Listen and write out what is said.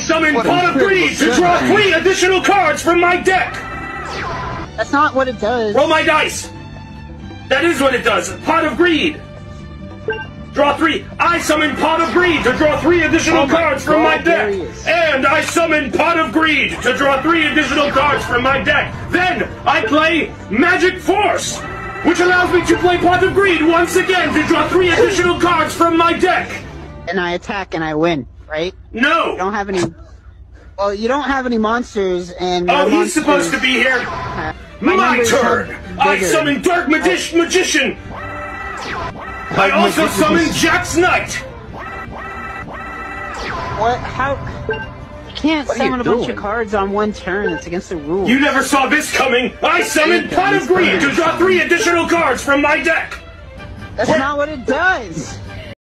summon Pot of Greed to draw three additional cards from my deck. That's not what it does. Roll my dice. That is what it does. Pot of Greed. Draw three. I summon Pot of Greed to draw three additional Oh my cards from my God, there deck. And I summon Pot of Greed to draw three additional cards from my deck. Then I play Magic Force, which allows me to play Pot of Greed once again to draw three additional cards from my deck. And I attack and I win, right? No. You don't have any. Well, you don't have any monsters, and my Oh, he's supposed to be here. Uh, My, numbers turn. I summon Dark Magi- Magician. I also Magician summon Jack's Knight. What? How? You can't What are you summon a bunch of cards on one turn. It's against the rules. You never saw this coming. I summon Pot of Greed to draw three additional cards from my deck. That's not what it does.